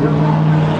Música